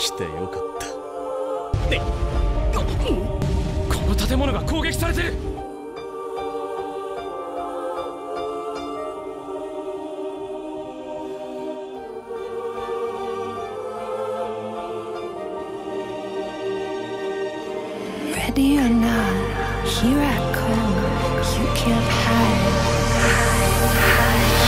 来てよかったねこの建物が攻撃されてる here I come. You can't hide. hide, hide.